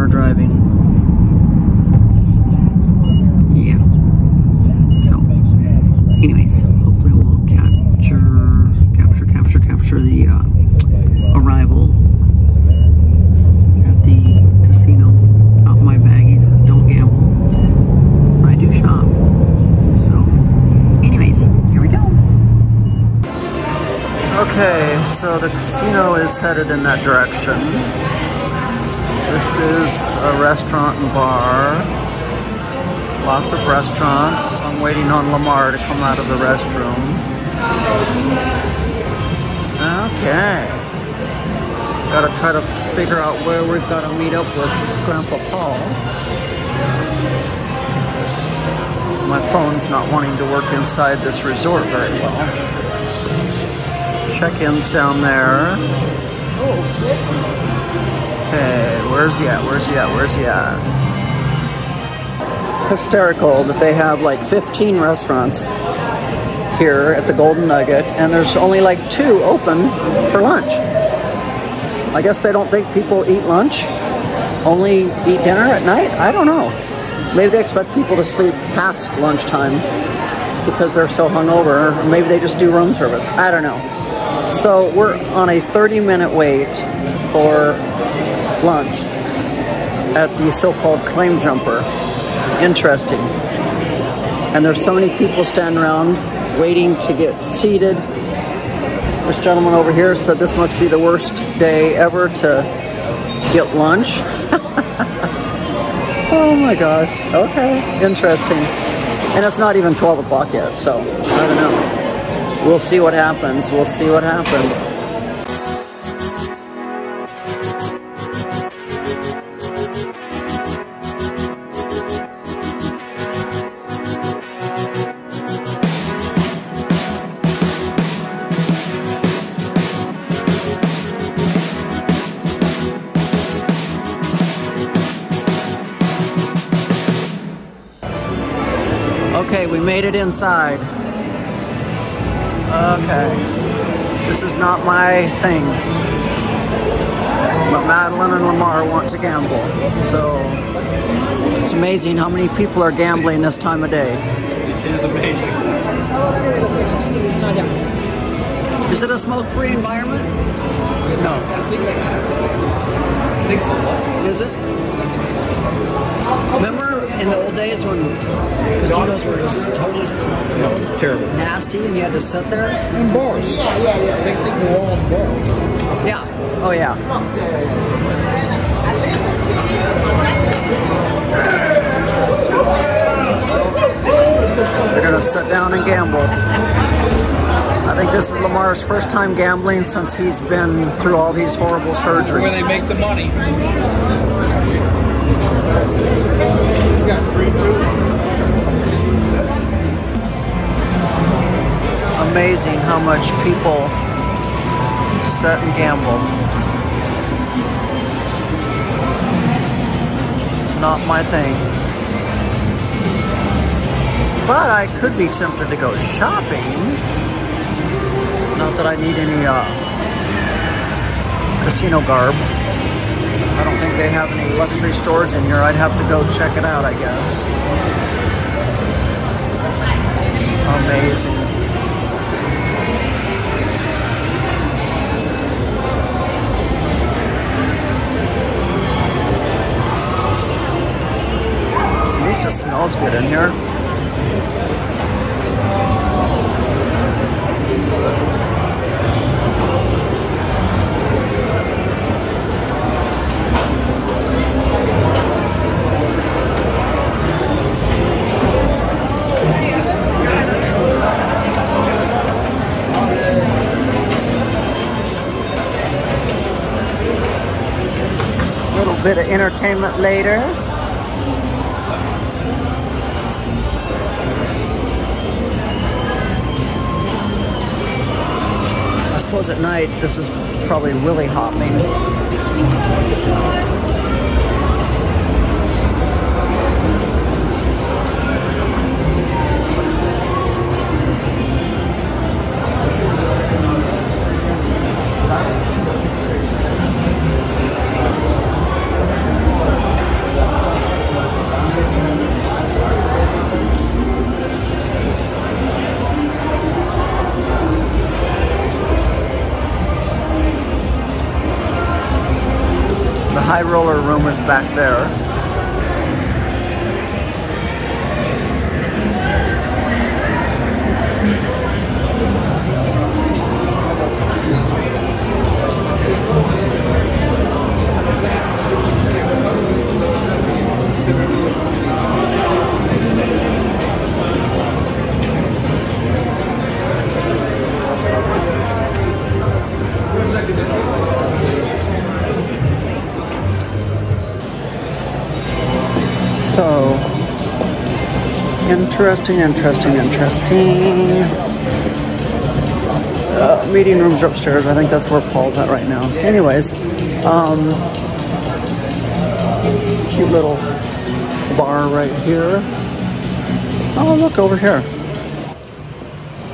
we driving. Yeah. So, anyways, hopefully we'll capture, capture, capture, capture the uh, arrival at the casino. Not my bag either. Don't gamble. I do shop. So, anyways, here we go. Okay, so the casino is headed in that direction. This is a restaurant and bar. Lots of restaurants. I'm waiting on Lamar to come out of the restroom. Okay. Gotta try to figure out where we've got to meet up with Grandpa Paul. My phone's not wanting to work inside this resort very well. Check-in's down there. Oh, okay, where's he at? Where's he at? Where's he at? Hysterical that they have like 15 restaurants here at the Golden Nugget, and there's only like two open for lunch. I guess they don't think people eat lunch, only eat dinner at night. I don't know. Maybe they expect people to sleep past lunchtime because they're so hungover. Maybe they just do room service. I don't know. So we're on a 30 minute wait for lunch at the so-called claim jumper. Interesting. And there's so many people standing around waiting to get seated. This gentleman over here said this must be the worst day ever to get lunch. oh my gosh. Okay. Interesting. And it's not even 12 o'clock yet, so I don't know. We'll see what happens. We'll see what happens. Made it inside. Okay. This is not my thing. But Madeline and Lamar want to gamble. So it's amazing how many people are gambling this time of day. It is amazing. Is it a smoke-free environment? No. I think so. Is it? Remember in the old days when casinos were just totally No, it's terrible. nasty and you had to sit there? And bars. Yeah, yeah, yeah. I think they go all in bars. Yeah. Oh yeah. They're gonna sit down and gamble. I think this is Lamar's first time gambling since he's been through all these horrible surgeries. Where they make the money. Amazing how much people set and gamble. Not my thing. But I could be tempted to go shopping. Not that I need any uh, casino garb. I don't think they have any luxury stores in here. I'd have to go check it out, I guess. Amazing. At least it smells good in here. Entertainment later. I suppose at night this is probably really hopping. The high roller room is back there. Interesting, interesting, interesting. Uh, meeting rooms are upstairs. I think that's where Paul's at right now. Anyways, um, cute little bar right here. Oh, look over here.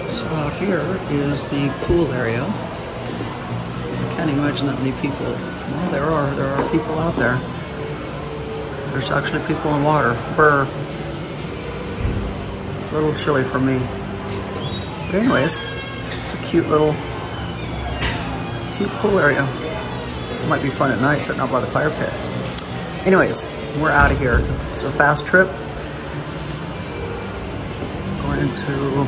So out here is the pool area. I can't imagine that many people. Well, there are. There are people out there. There's actually people in water. Brr. Little chilly for me. But anyways, it's a cute little, cute pool area. Might be fun at night sitting out by the fire pit. Anyways, we're out of here. It's a fast trip. Going into,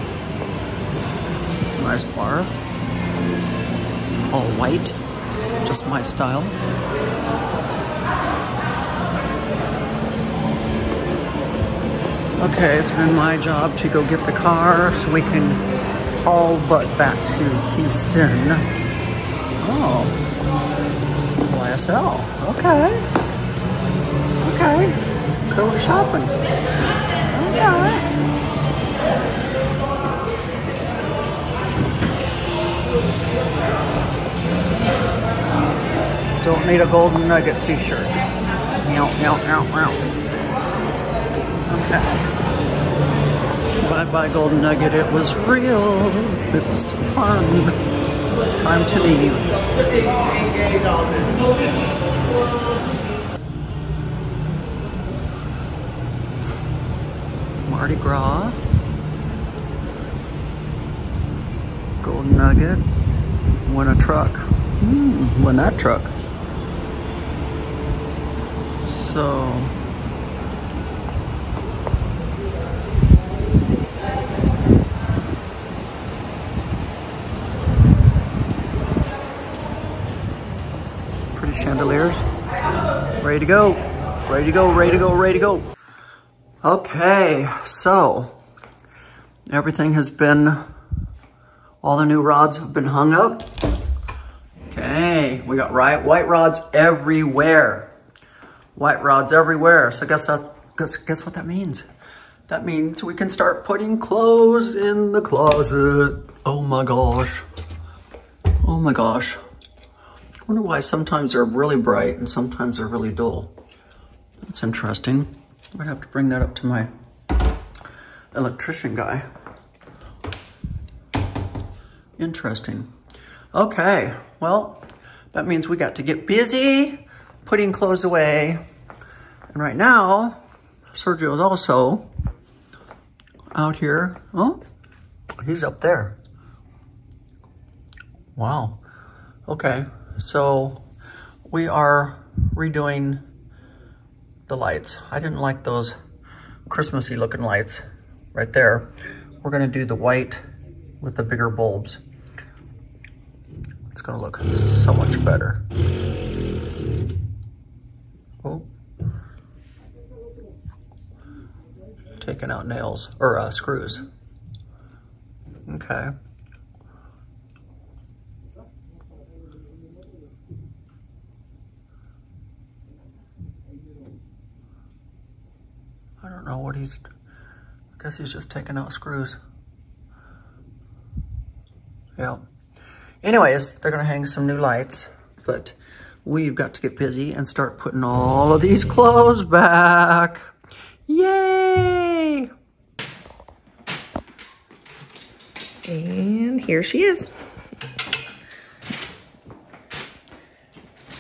it's a nice bar. All white, just my style. Okay, it's been my job to go get the car so we can haul butt back to Houston. Oh, YSL. Okay. Okay. Go shopping. Okay. Don't need a golden nugget t-shirt. Meow, meow, meow, meow. Bye bye, Golden Nugget. It was real. It was fun. Time to leave. Mardi Gras. Golden Nugget. Win a truck. Hmm, win that truck. So. Chandeliers. Ready to go. Ready to go, ready to go, ready to go. Okay, so everything has been, all the new rods have been hung up. Okay, we got right, white rods everywhere. White rods everywhere. So guess, that, guess, guess what that means? That means we can start putting clothes in the closet. Oh my gosh. Oh my gosh. I wonder why sometimes they're really bright and sometimes they're really dull. That's interesting. I'd have to bring that up to my electrician guy. Interesting. Okay, well, that means we got to get busy putting clothes away. And right now, Sergio is also out here. Oh, he's up there. Wow. Okay, so we are redoing the lights. I didn't like those Christmassy looking lights right there. We're gonna do the white with the bigger bulbs. It's gonna look so much better. Oh. Taking out nails, or uh, screws. Okay. know what he's, I guess he's just taking out screws. Yeah. Anyways, they're gonna hang some new lights, but we've got to get busy and start putting all of these clothes back. Yay! And here she is.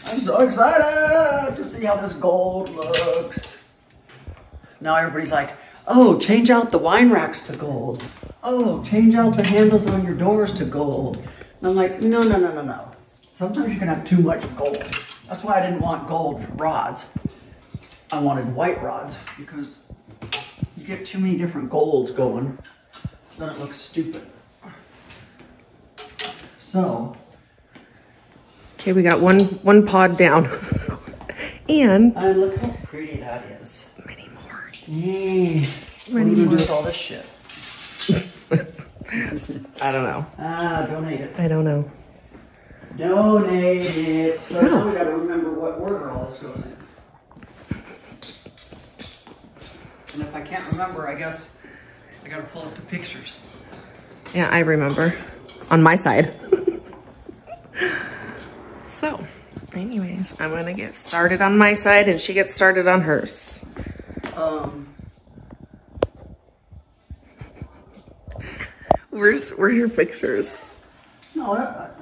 I'm so excited to see how this gold looks. Now everybody's like, oh, change out the wine racks to gold. Oh, change out the handles on your doors to gold. And I'm like, no, no, no, no, no. Sometimes you can have too much gold. That's why I didn't want gold rods. I wanted white rods because you get too many different golds going, then it looks stupid. So, Okay, we got one one pod down. and and look how pretty that is. many more. Yay. What are Many we gonna do with all this shit? I don't know. Ah, donate it. I don't know. Donate it. So No. now we gotta remember what order all this goes in. And if I can't remember, I guess I gotta pull up the pictures. Yeah, I remember. On my side. so, anyways, I'm gonna get started on my side and she gets started on hers. Um, Where's where's your pictures? no,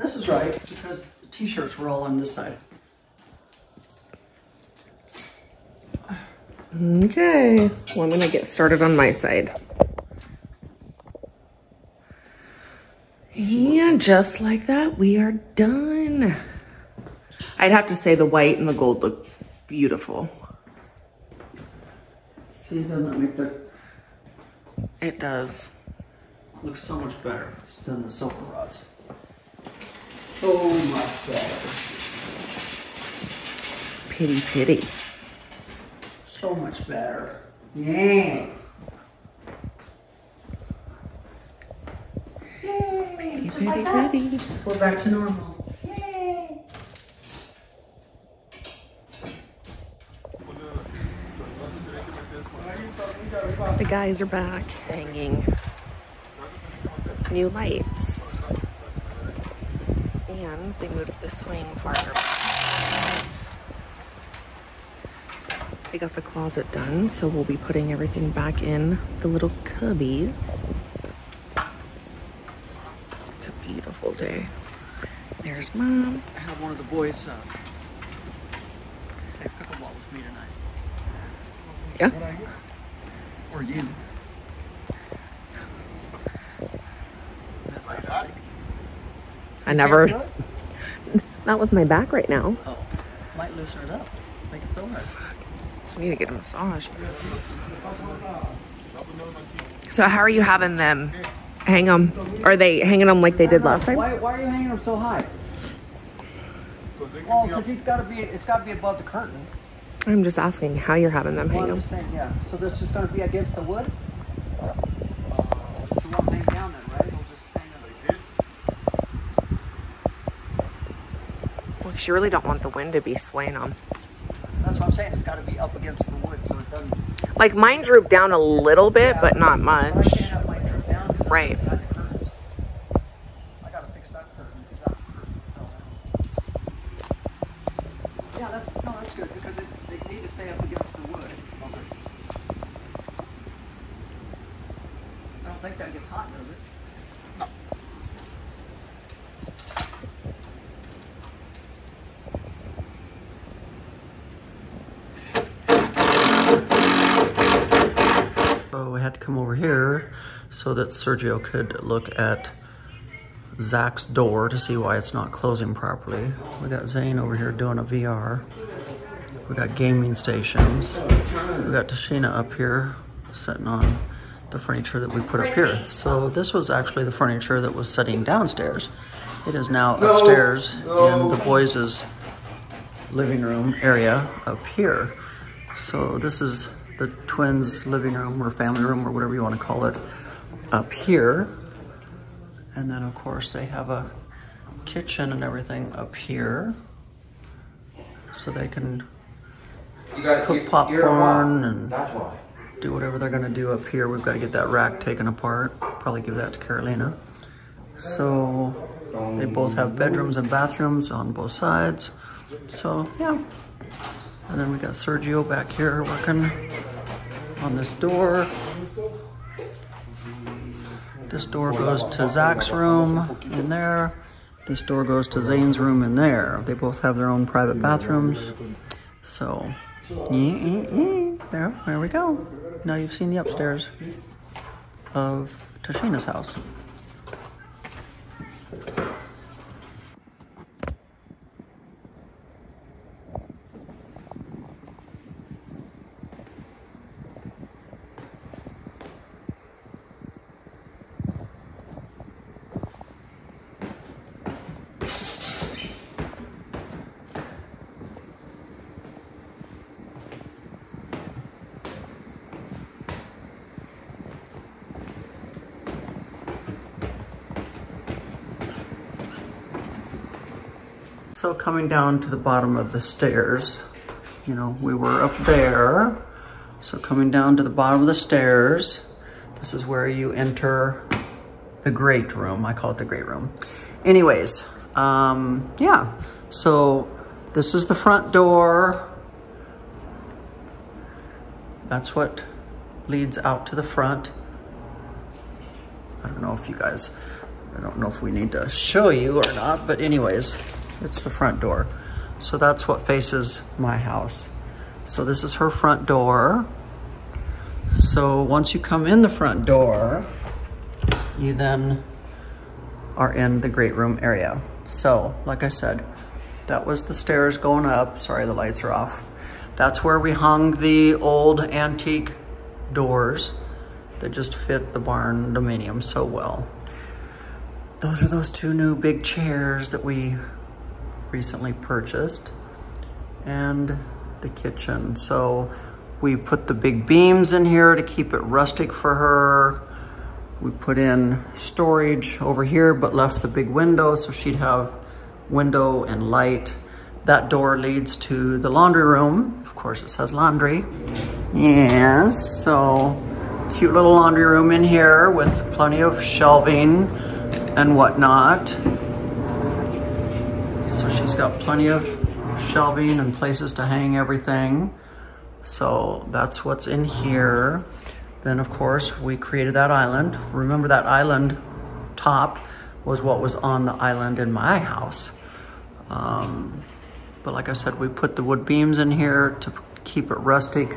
this is right because the t-shirts were all on this side. Okay. Well, I'm gonna get started on my side. And just like that, we are done. I'd have to say the white and the gold look beautiful. See, doesn't make the It does. Looks so much better than the silver rods? So much better. It's pity, pity. So much better. Yeah. Yay. Pity, pity, pity. We're back to normal. The guys are back hanging new lights. And they moved the swing farther back. They got the closet done, so we'll be putting everything back in the little cubbies. It's a beautiful day. There's mom. I have one of the boys uh, play pickleball with me tonight. Yeah. Or you. I never, not with my back right now. Oh, might loosen it up. Make it feel nice. I need to get a massage. So how are you having them hang them? Are they hanging them like they did last time? Why, why are you hanging them so high? Well, because he's got to be. It's got to be above the curtain. I'm just asking how you're having them hang I'm them. saying, yeah. So this is going to be against the wood. You won't hang down then, right? We'll just hang it Well, 'cause you really don't want the wind to be swaying them. That's what I'm saying. It's got to be up against the wood, so it doesn't. Like mine droop down a little bit, but not much. can't have my trip down 'cause I'm Right. behind the curtains. I gotta fix that curtain because that curtain fell down. Yeah, that's no, that's good because it, they need to stay up against the wood. I don't think that gets hot, does it? So we had to come over here so that Sergio could look at Zach's door to see why it's not closing properly. We got Zane over here doing a VR. We got gaming stations. We got Tashina up here sitting on the furniture that we put up here. So this was actually the furniture that was sitting downstairs. It is now upstairs in the boys' living room area up here. So this is the twins' living room or family room or whatever you want to call it up here. And then of course they have a kitchen and everything up here. So they can You got cook you- popcorn and That's why. do whatever they're gonna do up here. We've got to get that rack taken apart. Probably give that to Carolina. So they both have bedrooms and bathrooms on both sides. So yeah. And then we got Sergio back here working on this door. This door goes to Zach's room in there. This door goes to Zane's room in there. They both have their own private bathrooms. So, there, there we go. Now you've seen the upstairs of Tashina's house. So coming down to the bottom of the stairs, you know, we were up there. So coming down to the bottom of the stairs, this is where you enter the great room. I call it the great room. Anyways, um, yeah. So this is the front door. That's what leads out to the front. I don't know if you guys, I don't know if we need to show you or not, but anyways, it's the front door. So that's what faces my house. So this is her front door. So once you come in the front door, you then are in the great room area. So like I said, that was the stairs going up. Sorry, the lights are off. That's where we hung the old antique doors that just fit the barndominium so well. Those are those two new big chairs that we recently purchased and the kitchen. So we put the big beams in here to keep it rustic for her. We put in storage over here, but left the big window so she'd have window and light. That door leads to the laundry room. Of course, it says laundry. Yes, so cute little laundry room in here with plenty of shelving and whatnot. So she's got plenty of shelving and places to hang everything. So that's what's in here. Then of course we created that island. Remember that island top was what was on the island in my house. Um, but like I said, we put the wood beams in here to keep it rustic.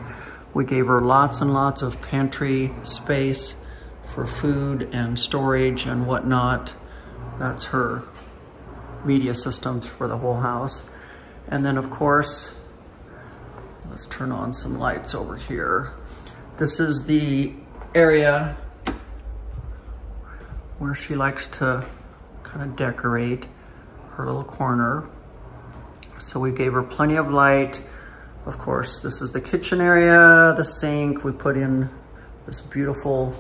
We gave her lots and lots of pantry space for food and storage and whatnot. That's her media systems for the whole house. And then of course, let's turn on some lights over here. This is the area where she likes to kind of decorate her little corner. So we gave her plenty of light. Of course, this is the kitchen area, the sink. We put in this beautiful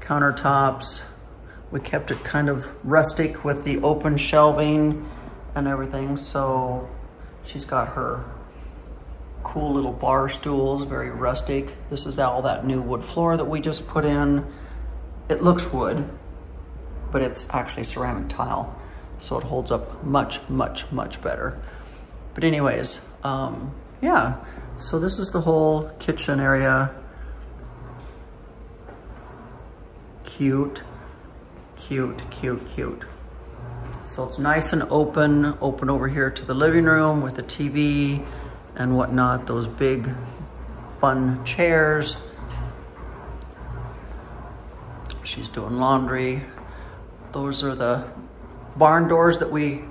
countertops. We kept it kind of rustic with the open shelving and everything. So she's got her cool little bar stools, very rustic. This is all that new wood floor that we just put in. It looks wood, but it's actually ceramic tile. So it holds up much, much, much better. But anyways, um, yeah. So this is the whole kitchen area. Cute cute, cute, cute. So it's nice and open, open over here to the living room with the TV and whatnot, those big fun chairs. She's doing laundry. Those are the barn doors that we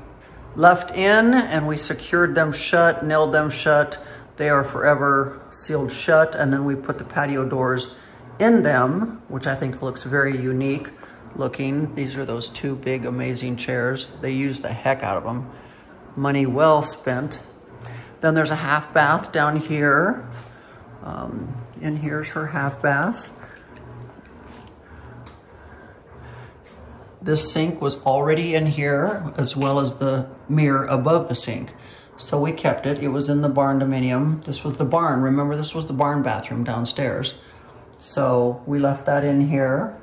left in and we secured them shut, nailed them shut. They are forever sealed shut. And then we put the patio doors in them, which I think looks very unique looking. These are those two big, amazing chairs. They use the heck out of them. Money well spent. Then there's a half bath down here. Um, and here's her half bath. This sink was already in here, as well as the mirror above the sink. So we kept it. It was in the barndominium. This was the barn. Remember, this was the barn bathroom downstairs. So we left that in here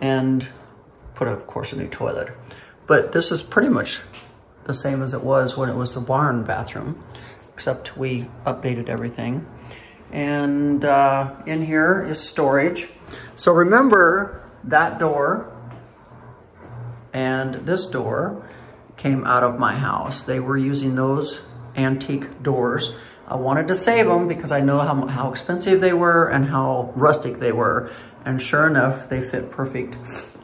and put, of course, a new toilet. But this is pretty much the same as it was when it was the barn bathroom, except we updated everything. And uh, in here is storage. So remember that door and this door came out of my house. They were using those antique doors. I wanted to save them because I know how, how expensive they were and how rustic they were. And sure enough, they fit perfect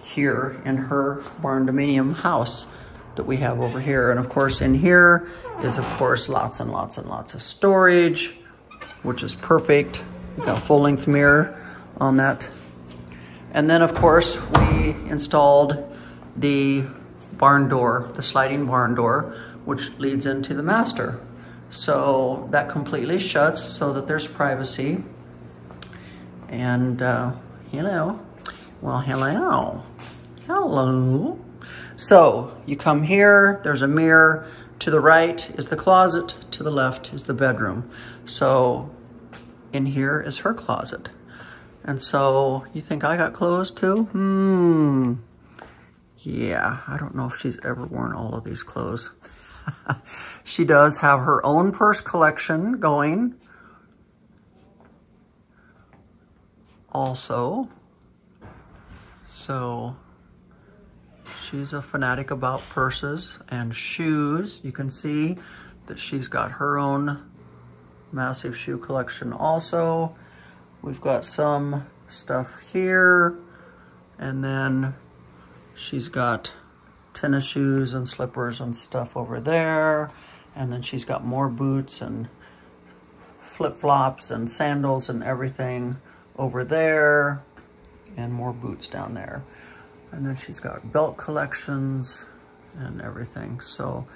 here in her barndominium house that we have over here. And of course in here is of course lots and lots and lots of storage, which is perfect. We got a full length mirror on that. And then of course we installed the barn door, the sliding barn door, which leads into the master. So that completely shuts so that there's privacy. And uh, hello, well, hello, hello. So you come here, there's a mirror. To the right is the closet, to the left is the bedroom. So in here is her closet. And so you think I got clothes too? Hmm. Yeah, I don't know if she's ever worn all of these clothes. she does have her own purse collection going. Also, so she's a fanatic about purses and shoes. You can see that she's got her own massive shoe collection also. We've got some stuff here and then She's got tennis shoes and slippers and stuff over there. And then she's got more boots and flip-flops and sandals and everything over there. And more boots down there. And then she's got belt collections and everything. So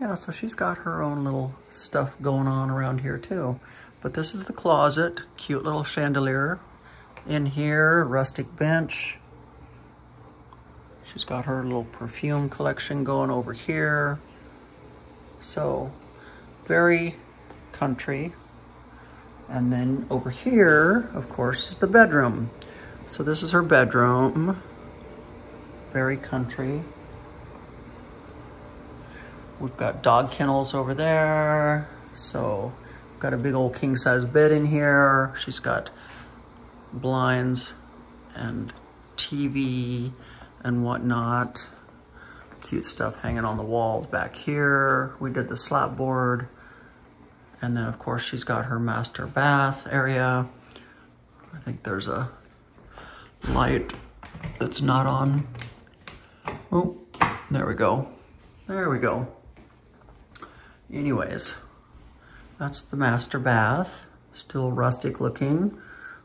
yeah, so she's got her own little stuff going on around here too. But this is the closet, cute little chandelier. In here, rustic bench, She's got her little perfume collection going over here. So very country. And then over here, of course, is the bedroom. So this is her bedroom. Very country. We've got dog kennels over there. So we've got a big old king size bed in here. She's got blinds and TV and whatnot. Cute stuff hanging on the walls back here. We did the slap board. And then of course she's got her master bath area. I think there's a light that's not on. Oh, there we go. There we go. Anyways, that's the master bath. Still rustic looking.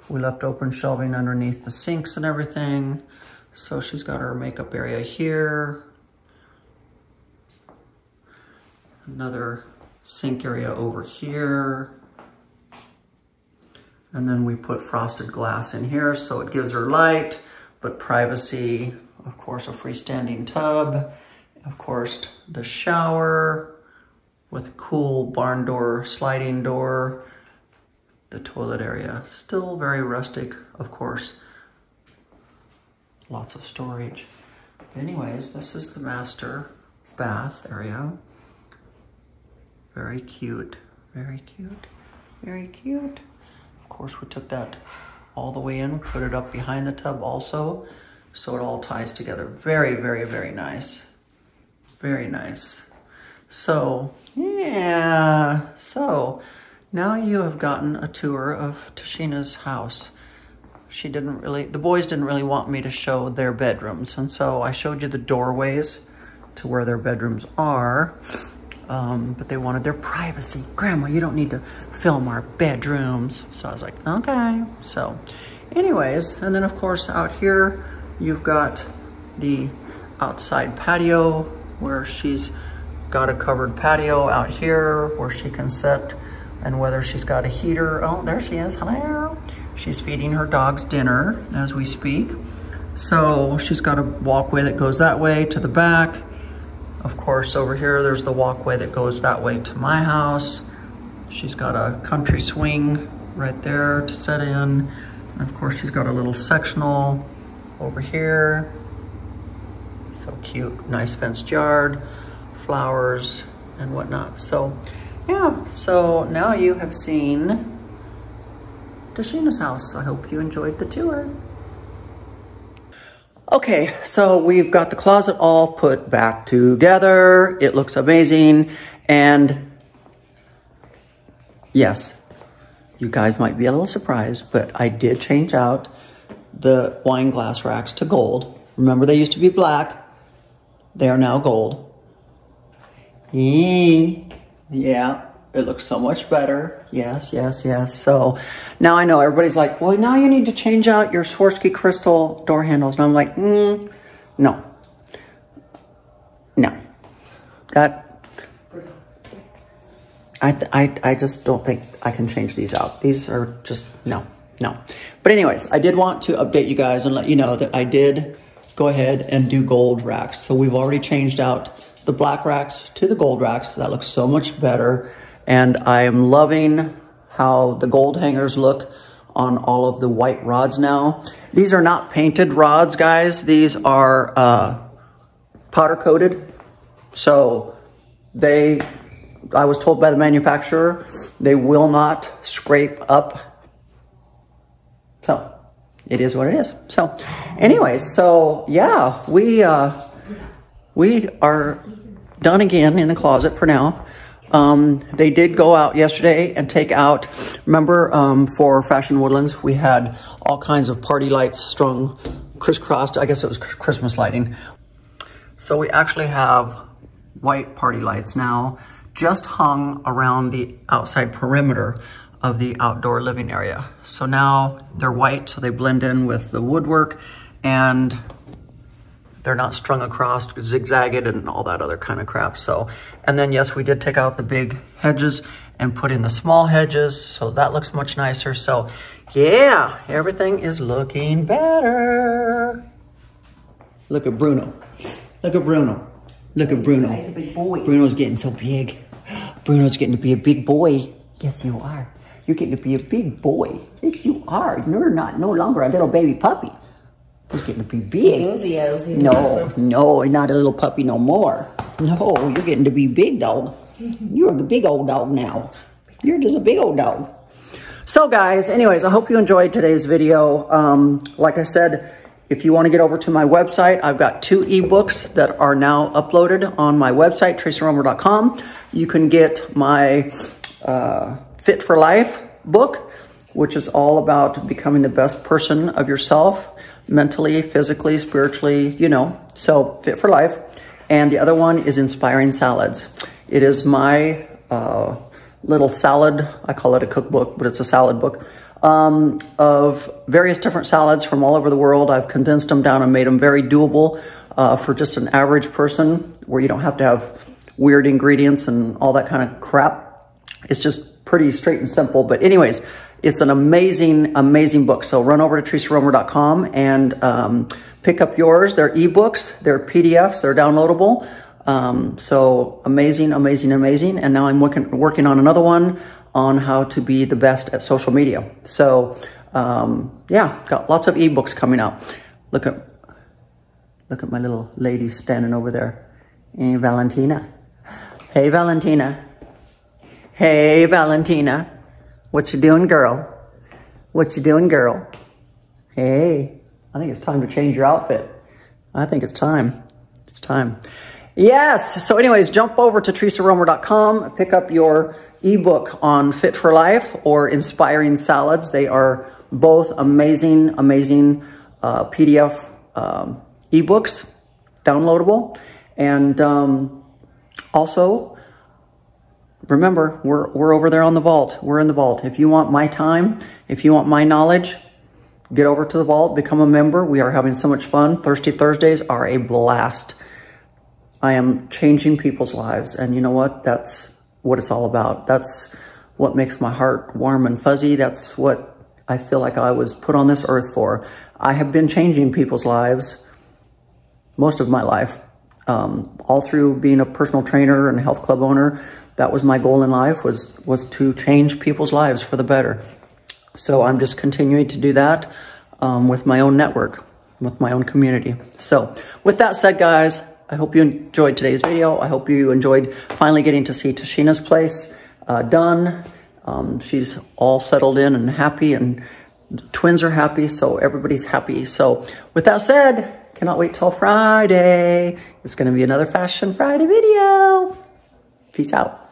We left open shelving underneath the sinks and everything. So she's got her makeup area here. Another sink area over here. And then we put frosted glass in here so it gives her light, but privacy. Of course, a freestanding tub. Of course, the shower with cool barn door, sliding door. The toilet area, still very rustic, of course lots of storage. But anyways, this is the master bath area. Very cute, very cute, very cute. Of course, we took that all the way in, put it up behind the tub also, so it all ties together. Very, very, very nice. Very nice. So, yeah, so now you have gotten a tour of Tashina's house she didn't really, the boys didn't really want me to show their bedrooms. And so I showed you the doorways to where their bedrooms are. Um, but they wanted their privacy. Grandma, you don't need to film our bedrooms. So I was like, okay. So anyways, and then of course out here, you've got the outside patio where she's got a covered patio out here where she can sit and whether she's got a heater. Oh, there she is, hello. She's feeding her dogs dinner as we speak. So she's got a walkway that goes that way to the back. Of course, over here, there's the walkway that goes that way to my house. She's got a country swing right there to set in. of course, she's got a little sectional over here. So cute, nice fenced yard, flowers and whatnot. So yeah, so now you have seen Tashina's house. I hope you enjoyed the tour. Okay, so we've got the closet all put back together. It looks amazing. And yes, you guys might be a little surprised, but I did change out the wine glass racks to gold. Remember they used to be black. They are now gold. Yeah, it looks so much better. Yes, yes, yes. So now I know everybody's like, well, now you need to change out your Swarovski crystal door handles. And I'm like, mm, no. No. That, I, I, I just don't think I can change these out. These are just, no, no. But anyways, I did want to update you guys and let you know that I did go ahead and do gold racks. So we've already changed out the black racks to the gold racks. That looks so much better. And I am loving how the gold hangers look on all of the white rods now. These are not painted rods, guys. These are uh, powder coated. So they, I was told by the manufacturer, they will not scrape up. So it is what it is. So anyways, so yeah, we, uh, we are done again in the closet for now. Um, they did go out yesterday and take out, remember um, for Fashion Woodlands, we had all kinds of party lights strung crisscrossed. I guess it was Christmas lighting. So we actually have white party lights now just hung around the outside perimeter of the outdoor living area. So now they're white, so they blend in with the woodwork and they're not strung across, zigzagged and all that other kind of crap. So, and then yes, we did take out the big hedges and put in the small hedges. So that looks much nicer. So yeah, everything is looking better. Look at Bruno. Look at Bruno. Look at Bruno. He's a big boy. Bruno's getting so big. Bruno's getting to be a big boy. Yes, you are. You're getting to be a big boy. Yes, you are. You're not no longer a little baby puppy. He's getting to be big. He is. He's No, no, not a little puppy no more. No, you're getting to be big dog. You're the big old dog now. You're just a big old dog. So guys, anyways, I hope you enjoyed today's video. Um, like I said, if you want to get over to my website, I've got two ebooks that are now uploaded on my website, theresaroemer.com. You can get my uh, Fit for Life book, which is all about becoming the best person of yourself, mentally, physically, spiritually, you know, so Fit for Life. And the other one is Inspiring Salads. It is my uh, little salad, I call it a cookbook, but it's a salad book, um, of various different salads from all over the world. I've condensed them down and made them very doable uh, for just an average person where you don't have to have weird ingredients and all that kind of crap. It's just pretty straight and simple. But anyways, it's an amazing, amazing book. So run over to theresaroemer.com and um, pick up yours. They're ebooks, they're PDFs, they're downloadable. Um, so amazing, amazing, amazing. And now I'm working, working on another one on how to be the best at social media. So um, yeah, got lots of ebooks coming out. Look at, look at my little lady standing over there. Hey, Valentina. Hey, Valentina. Hey, Valentina. What you doing, girl? What you doing, girl? Hey, I think it's time to change your outfit. I think it's time. It's time. Yes. So anyways, jump over to theresaroemer.com, pick up your ebook on Fit for Life or Inspiring Salads. They are both amazing, amazing uh, PDF um, ebooks, downloadable. And um, also, remember, we're, we're over there on the vault. We're in the vault. If you want my time, if you want my knowledge, get over to the vault, become a member. We are having so much fun. Thirsty Thursdays are a blast. I am changing people's lives. And you know what? That's what it's all about. That's what makes my heart warm and fuzzy. That's what I feel like I was put on this earth for. I have been changing people's lives most of my life. Um, all through being a personal trainer and health club owner, that was my goal in life was, was to change people's lives for the better. So I'm just continuing to do that um, with my own network, with my own community. So with that said, guys, I hope you enjoyed today's video. I hope you enjoyed finally getting to see Tashina's place uh, done. Um, she's all settled in and happy and twins are happy, so everybody's happy. So with that said, cannot wait till Friday. It's going to be another Fashion Friday video. Peace out.